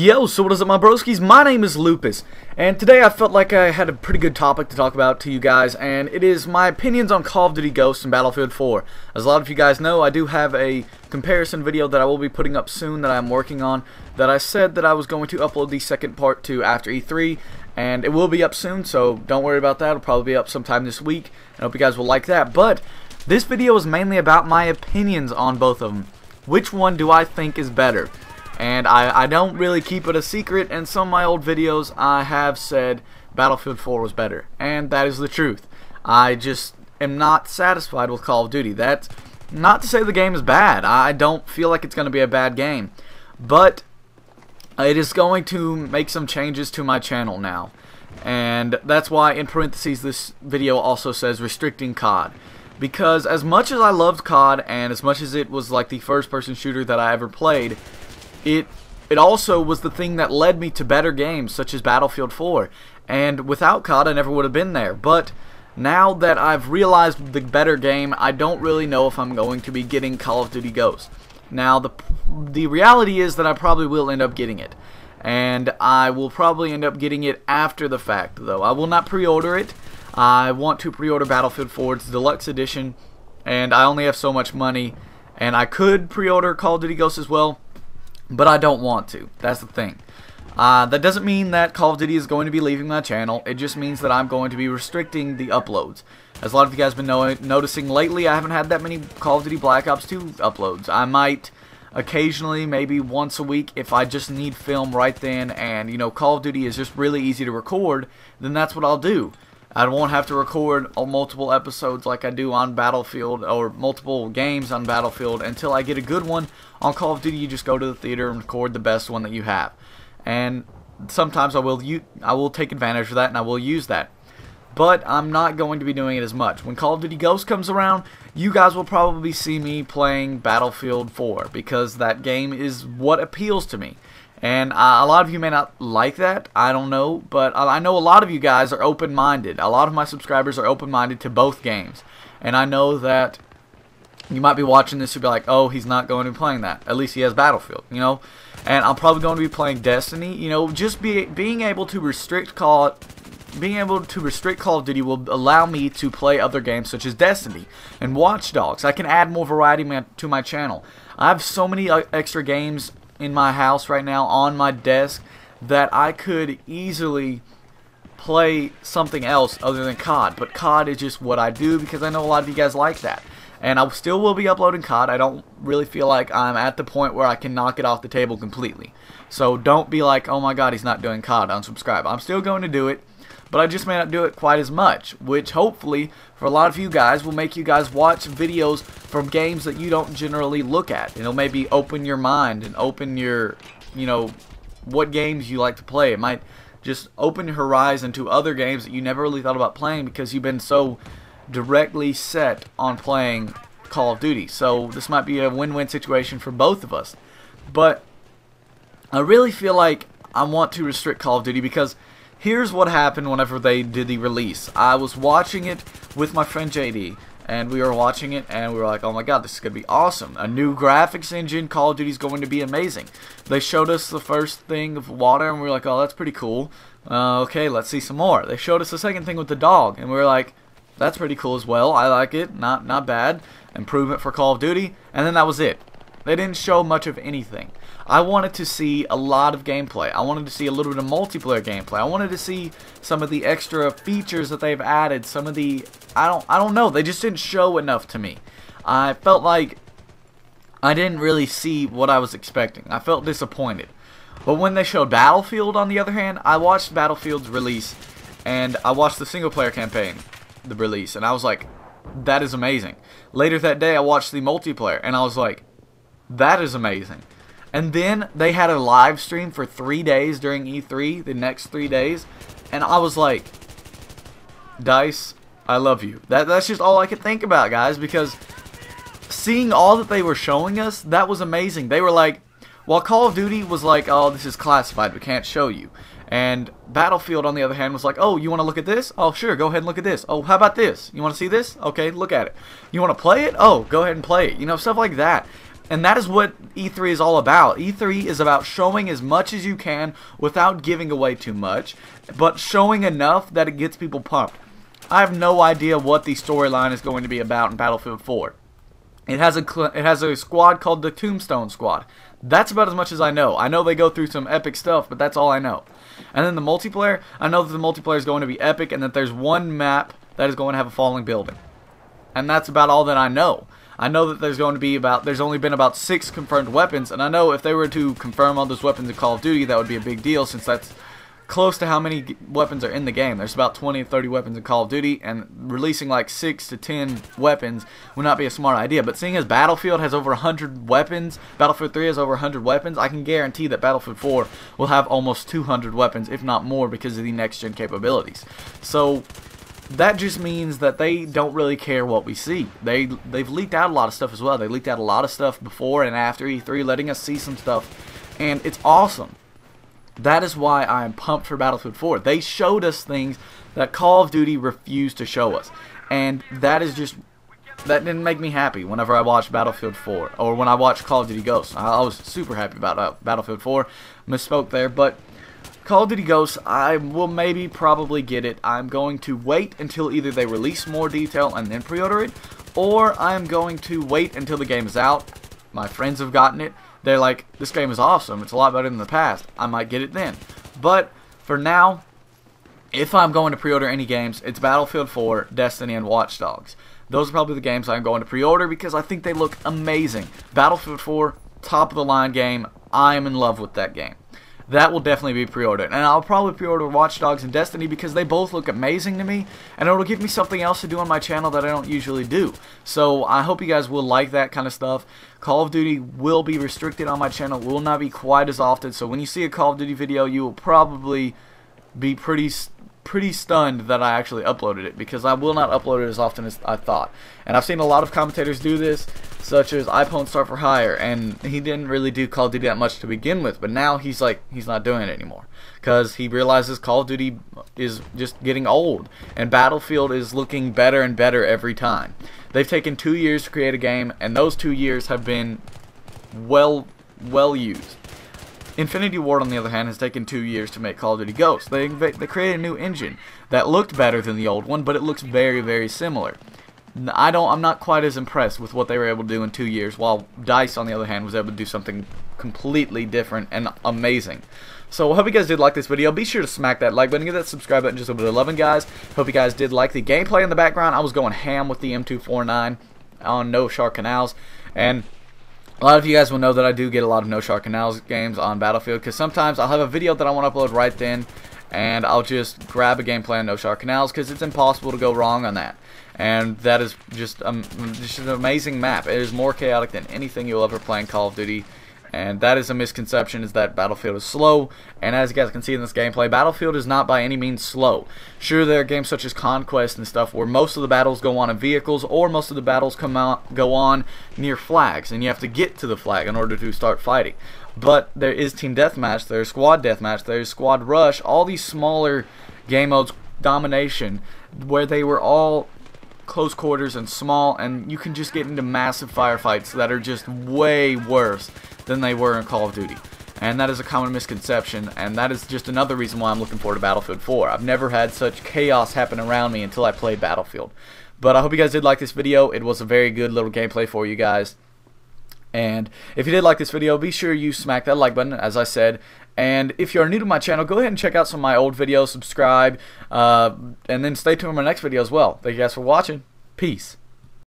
Yo, so what is up my broskies? My name is Lupus, and today I felt like I had a pretty good topic to talk about to you guys, and it is my opinions on Call of Duty Ghosts and Battlefield 4. As a lot of you guys know, I do have a comparison video that I will be putting up soon that I'm working on, that I said that I was going to upload the second part to after E3, and it will be up soon, so don't worry about that, it'll probably be up sometime this week, I hope you guys will like that, but this video is mainly about my opinions on both of them. Which one do I think is better? And I, I don't really keep it a secret. In some of my old videos, I have said Battlefield 4 was better. And that is the truth. I just am not satisfied with Call of Duty. That's not to say the game is bad. I don't feel like it's going to be a bad game. But it is going to make some changes to my channel now. And that's why, in parentheses, this video also says restricting COD. Because as much as I loved COD, and as much as it was like the first person shooter that I ever played, it it also was the thing that led me to better games such as Battlefield 4. And without COD, I never would have been there. But now that I've realized the better game, I don't really know if I'm going to be getting Call of Duty Ghosts. Now, the, the reality is that I probably will end up getting it. And I will probably end up getting it after the fact, though. I will not pre-order it. I want to pre-order Battlefield 4's Deluxe Edition, and I only have so much money. And I could pre-order Call of Duty Ghosts as well, but I don't want to. That's the thing. Uh, that doesn't mean that Call of Duty is going to be leaving my channel. It just means that I'm going to be restricting the uploads. As a lot of you guys have been noticing lately, I haven't had that many Call of Duty Black Ops 2 uploads. I might occasionally, maybe once a week, if I just need film right then and, you know, Call of Duty is just really easy to record, then that's what I'll do. I won't have to record multiple episodes like I do on Battlefield or multiple games on Battlefield until I get a good one. On Call of Duty, you just go to the theater and record the best one that you have. And sometimes I will I will take advantage of that and I will use that. But I'm not going to be doing it as much. When Call of Duty Ghost comes around, you guys will probably see me playing Battlefield 4 because that game is what appeals to me. And uh, a lot of you may not like that. I don't know. But I know a lot of you guys are open-minded. A lot of my subscribers are open-minded to both games. And I know that you might be watching this and be like, oh, he's not going to be playing that. At least he has Battlefield, you know? And I'm probably going to be playing Destiny. You know, just be, being able to restrict Call being able to restrict Call of Duty will allow me to play other games such as Destiny and Watch Dogs. I can add more variety to my channel. I have so many uh, extra games in my house right now on my desk that I could easily play something else other than COD. But COD is just what I do because I know a lot of you guys like that. And I still will be uploading COD. I don't really feel like I'm at the point where I can knock it off the table completely. So don't be like, oh my god, he's not doing COD, unsubscribe. I'm still going to do it but I just may not do it quite as much, which hopefully for a lot of you guys will make you guys watch videos from games that you don't generally look at. It'll maybe open your mind and open your, you know, what games you like to play. It might just open your horizon to other games that you never really thought about playing because you've been so directly set on playing Call of Duty. So this might be a win-win situation for both of us. But I really feel like I want to restrict Call of Duty because here's what happened whenever they did the release. I was watching it with my friend JD, and we were watching it, and we were like, oh my god, this is going to be awesome. A new graphics engine, Call of Duty is going to be amazing. They showed us the first thing of water, and we were like, oh, that's pretty cool. Uh, okay, let's see some more. They showed us the second thing with the dog, and we were like, that's pretty cool as well. I like it. Not not bad. Improvement for Call of Duty. And then that was it. They didn't show much of anything. I wanted to see a lot of gameplay. I wanted to see a little bit of multiplayer gameplay. I wanted to see some of the extra features that they've added. Some of the I don't I don't know. They just didn't show enough to me. I felt like I didn't really see what I was expecting. I felt disappointed. But when they showed Battlefield on the other hand, I watched Battlefield's release and I watched the single player campaign, the release, and I was like, that is amazing. Later that day I watched the multiplayer and I was like, that is amazing. And then they had a live stream for three days during E3, the next three days. And I was like, Dice, I love you. That That's just all I could think about, guys, because seeing all that they were showing us, that was amazing. They were like, while Call of Duty was like, oh, this is classified, we can't show you. And Battlefield, on the other hand, was like, oh, you want to look at this? Oh, sure, go ahead and look at this. Oh, how about this? You want to see this? Okay, look at it. You want to play it? Oh, go ahead and play it. You know, stuff like that And that is what E3 is all about. E3 is about showing as much as you can without giving away too much, but showing enough that it gets people pumped. I have no idea what the storyline is going to be about in Battlefield 4. It has a it has a squad called the Tombstone Squad. That's about as much as I know. I know they go through some epic stuff, but that's all I know. And then the multiplayer, I know that the multiplayer is going to be epic and that there's one map that is going to have a falling building. And that's about all that I know. I know that there's going to be about, there's only been about six confirmed weapons, and I know if they were to confirm all those weapons in Call of Duty, that would be a big deal since that's close to how many weapons are in the game. There's about 20 to 30 weapons in Call of Duty, and releasing like 6 to 10 weapons would not be a smart idea. But seeing as Battlefield has over 100 weapons, Battlefield 3 has over 100 weapons, I can guarantee that Battlefield 4 will have almost 200 weapons, if not more, because of the next-gen capabilities. So that just means that they don't really care what we see. They they've leaked out a lot of stuff as well. They leaked out a lot of stuff before and after E3, letting us see some stuff, and it's awesome. That is why I am pumped for Battlefield 4. They showed us things that Call of Duty refused to show us, and that is just that didn't make me happy whenever I watched Battlefield 4 or when I watched Call of Duty Ghosts. I, was super happy about uh, Battlefield 4. Misspoke there, but Call of Duty Ghosts, I will maybe probably get it. I'm going to wait until either they release more detail and then pre-order it, or I'm going to wait until the game is out. My friends have gotten it. They're like, this game is awesome. It's a lot better than the past. I might get it then. But for now, if I'm going to pre-order any games, it's Battlefield 4, Destiny, and Watch Dogs. Those are probably the games I'm going to pre-order because I think they look amazing. Battlefield 4, top of the line game. I am in love with that game that will definitely be pre-ordered. And I'll probably pre-order Watch Dogs and Destiny because they both look amazing to me, and it'll give me something else to do on my channel that I don't usually do. So I hope you guys will like that kind of stuff. Call of Duty will be restricted on my channel, will not be quite as often, so when you see a Call of Duty video, you will probably be pretty pretty stunned that I actually uploaded it because I will not upload it as often as I thought. And I've seen a lot of commentators do this, such as iPwnStar4Hire, and he didn't really do Call of Duty that much to begin with, but now he's like, he's not doing it anymore because he realizes Call of Duty is just getting old, and Battlefield is looking better and better every time. They've taken two years to create a game, and those two years have been well, well used. Infinity Ward, on the other hand, has taken two years to make Call of Duty Ghosts. They, they created a new engine that looked better than the old one, but it looks very, very similar. I don't. I'm not quite as impressed with what they were able to do in two years. While Dice, on the other hand, was able to do something completely different and amazing. So I hope you guys did like this video. Be sure to smack that like button, get that subscribe button just over to 11 guys. Hope you guys did like the gameplay in the background. I was going ham with the M249 on Noshahr Canals, and a lot of you guys will know that I do get a lot of Noshahr Canals games on Battlefield because sometimes I'll have a video that I want to upload right then and I'll just grab a gameplay on Noshahr Canals because it's impossible to go wrong on that. And that is just, um, just an amazing map. It is more chaotic than anything you'll ever play in Call of Duty and that is a misconception is that Battlefield is slow. And as you guys can see in this gameplay Battlefield is not by any means slow. Sure there are games such as Conquest and stuff where most of the battles go on in vehicles or most of the battles come out go on near flags. And you have to get to the flag in order to start fighting. But there is team deathmatch there's squad deathmatch there's squad rush all these smaller game modes domination where they were all close quarters and small. And you can just get into massive firefights that are just way worse than they were in Call of Duty. And that is a common misconception, and that is just another reason why I'm looking forward to Battlefield 4. I've never had such chaos happen around me until I played Battlefield. But I hope you guys did like this video. It was a very good little gameplay for you guys. And if you did like this video, be sure you smack that like button, as I said. And if you're new to my channel, go ahead and check out some of my old videos, subscribe, uh, and then stay tuned for my next video as well. Thank you guys for watching. Peace.